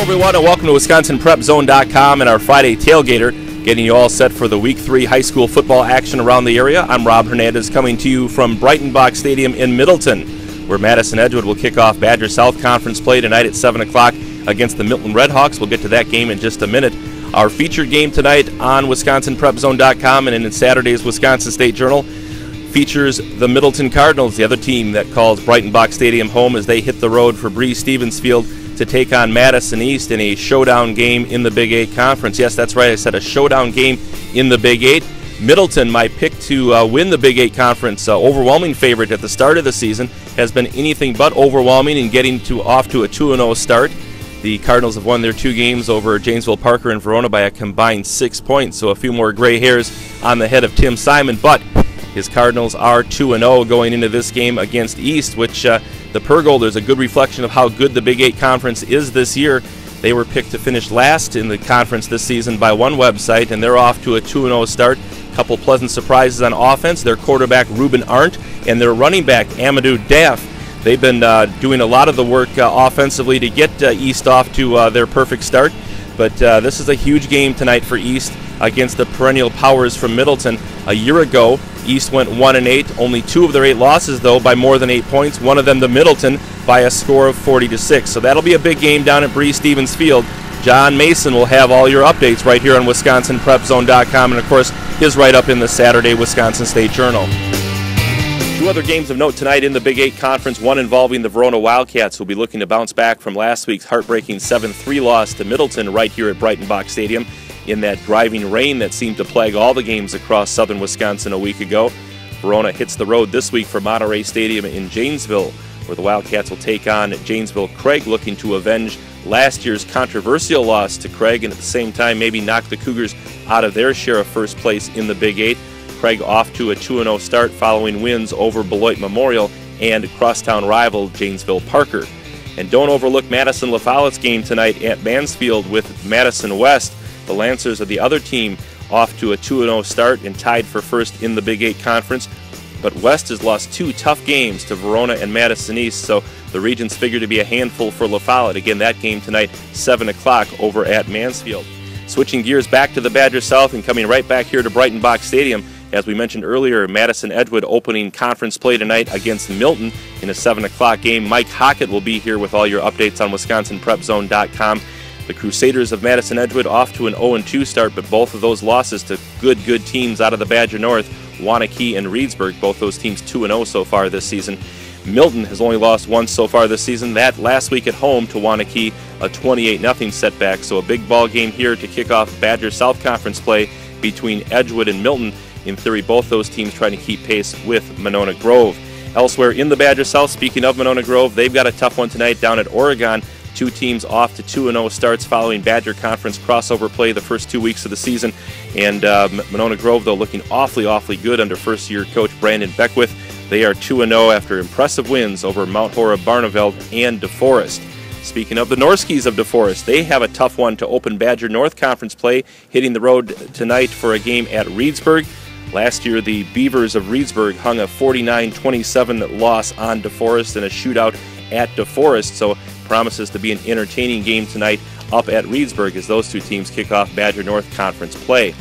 everyone, and welcome to WisconsinPrepZone.com and our Friday tailgater, getting you all set for the Week 3 high school football action around the area. I'm Rob Hernandez coming to you from Breitenbach Stadium in Middleton, where Madison Edgewood will kick off Badger South Conference play tonight at 7 o'clock against the Milton Redhawks. We'll get to that game in just a minute. Our featured game tonight on WisconsinPrepZone.com and in Saturday's Wisconsin State Journal features the Middleton Cardinals, the other team that calls Breitenbach Stadium home as they hit the road for Breese Stevens Field to take on Madison East in a showdown game in the Big Eight Conference. Yes, that's right. I said a showdown game in the Big Eight. Middleton, my pick to uh, win the Big Eight Conference, uh, overwhelming favorite at the start of the season, has been anything but overwhelming in getting to off to a 2 0 start. The Cardinals have won their two games over Janesville Parker and Verona by a combined six points, so a few more gray hairs on the head of Tim Simon. But his Cardinals are 2 0 going into this game against East, which uh, the Pergold is a good reflection of how good the Big Eight Conference is this year. They were picked to finish last in the conference this season by one website, and they're off to a 2 0 start. A Couple pleasant surprises on offense. Their quarterback, Ruben Arndt, and their running back, Amadou Daff. They've been uh, doing a lot of the work uh, offensively to get uh, East off to uh, their perfect start. But uh, this is a huge game tonight for East against the perennial powers from Middleton. A year ago, East went 1 and 8. Only two of their eight losses, though, by more than eight points. One of them to Middleton by a score of 40 to 6. So that'll be a big game down at Breese Stevens Field. John Mason will have all your updates right here on WisconsinPrepZone.com, and of course his write-up in the Saturday Wisconsin State Journal. Two other games of note tonight in the Big Eight Conference, one involving the Verona Wildcats, who will be looking to bounce back from last week's heartbreaking 7 3 loss to Middleton right here at Breitenbach Stadium in that driving rain that seemed to plague all the games across southern Wisconsin a week ago. Verona hits the road this week for Monterey Stadium in Janesville, where the Wildcats will take on Janesville Craig, looking to avenge last year's controversial loss to Craig and at the same time maybe knock the Cougars out of their share of first place in the Big Eight. Craig off to a 2 0 start following wins over Beloit Memorial and crosstown rival Janesville Parker. And don't overlook Madison La Follette's game tonight at Mansfield with Madison West. The Lancers are the other team off to a 2 0 start and tied for first in the Big Eight Conference. But West has lost two tough games to Verona and Madison East, so the Regents figure to be a handful for La. Again, that game tonight, 7 o'clock over at Mansfield. Switching gears back to the Badger South and coming right back here to Breitenbach Stadium. As we mentioned earlier, Madison Edgewood opening conference play tonight against Milton in a 7 o'clock game. Mike Hockett will be here with all your updates on WisconsinPrepZone.com. The Crusaders of Madison Edgewood off to an 0-2 start, but both of those losses to good, good teams out of the Badger North, Waunakee and Reedsburg, both those teams 2-0 so far this season. Milton has only lost once so far this season. That last week at home to Waunakee, a 28-0 setback. So a big ball game here to kick off Badger South Conference play between Edgewood and Milton. In theory, both those teams trying to keep pace with Monona Grove. Elsewhere in the Badger South, speaking of Monona Grove, they've got a tough one tonight down at Oregon. Two teams off to 2 0 starts following Badger Conference crossover play the first two weeks of the season. And uh, Monona Grove, though, looking awfully, awfully good under first year coach Brandon Beckwith. They are 2 0 after impressive wins over Mount Horeb Barneveld and DeForest. Speaking of the Norskies of DeForest, they have a tough one to open Badger North Conference play, hitting the road tonight for a game at Reedsburg. Last year, the Beavers of Reedsburg hung a 49 27 loss on DeForest in a shootout at DeForest. So promises to be an entertaining game tonight up at Reedsburg as those two teams kick off Badger North Conference play.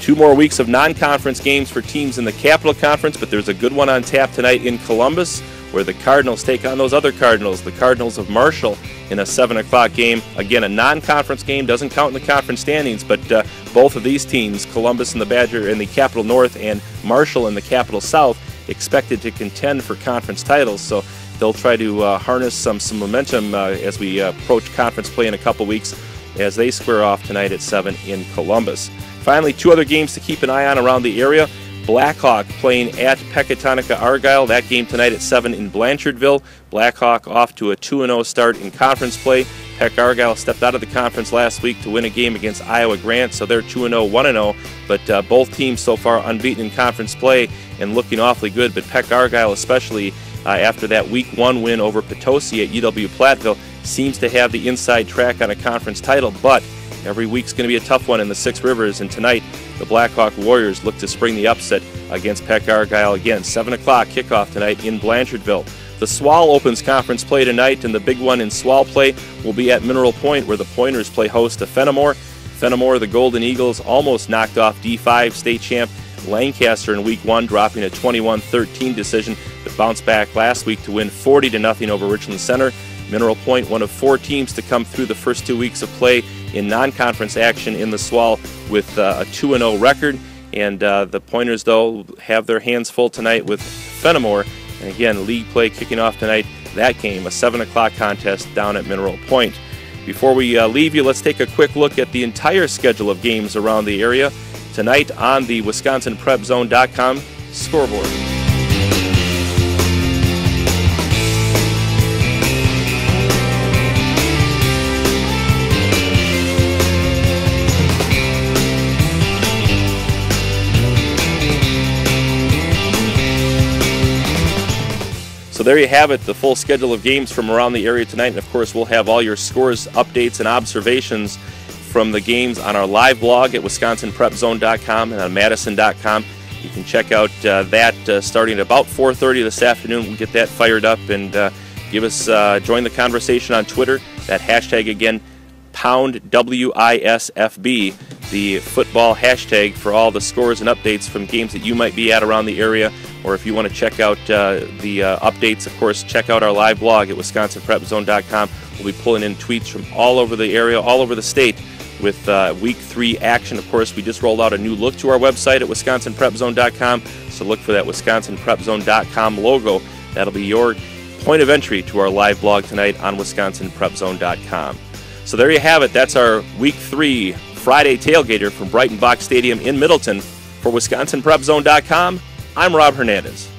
Two more weeks of non conference games for teams in the Capital Conference, but there's a good one on tap tonight in Columbus where the Cardinals take on those other Cardinals, the Cardinals of Marshall, in a 7 o'clock game. Again, a non conference game, doesn't count in the conference standings, but uh, both of these teams, Columbus and the Badger in the Capital North and Marshall in the Capital South, expected to contend for conference titles. So they'll try to uh, harness some, some momentum uh, as we uh, approach conference play in a couple weeks as they square off tonight at 7 in Columbus. Finally, two other games to keep an eye on around the area. Blackhawk playing at Pecatonica Argyle. That game tonight at 7 in Blanchardville. Blackhawk off to a 2 0 start in conference play. Peck Argyle stepped out of the conference last week to win a game against Iowa Grant, so they're 2 0, 1 0. But uh, both teams so far unbeaten in conference play and looking awfully good. But Peck Argyle, especially, uh, after that Week 1 win over Potosi at UW Platteville, seems to have the inside track on a conference title, but every week's going to be a tough one in the Six Rivers, and tonight the Blackhawk Warriors look to spring the upset against Peck Argyle again. 7 o'clock kickoff tonight in Blanchardville. The SWAL opens conference play tonight, and the big one in SWAL play will be at Mineral Point, where the Pointers play host to Fennimore. Fennimore, the Golden Eagles, almost knocked off D5 state champ Lancaster in week one, dropping a 21 13 decision, but bounced back last week to win 40 0 over Richland Center. Mineral Point, one of four teams to come through the first two weeks of play in non conference action in the SWAL with uh, a 2 0 record. And uh, the Pointers, though, have their hands full tonight with Fennimore. And again, league play kicking off tonight. That game, a 7 o'clock contest down at Mineral Point. Before we uh, leave you, let's take a quick look at the entire schedule of games around the area tonight on the WisconsinPrepZone.com scoreboard. So there you have it, the full schedule of games from around the area tonight. And of course, we'll have all your scores, updates, and observations from the games on our live blog at wisconsinprepzone.com and on madison.com. You can check out uh, that uh, starting at about 4:30 this afternoon. We'll get that fired up and uh, give us uh, join the conversation on Twitter. That hashtag again, pound WISFB, the football hashtag for all the scores and updates from games that you might be at around the area or if you want to check out uh, the uh, updates, of course, check out our live blog at wisconsinprepzone.com. We'll be pulling in tweets from all over the area, all over the state with uh, week three action. Of course, we just rolled out a new look to our website at wisconsinprepzone.com, so look for that wisconsinprepzone.com logo. That'll be your point of entry to our live blog tonight on wisconsinprepzone.com. So there you have it. That's our week three Friday tailgater from Breitenbach Stadium in Middleton. For WisconsinPrepZone.com, I'm Rob Hernandez.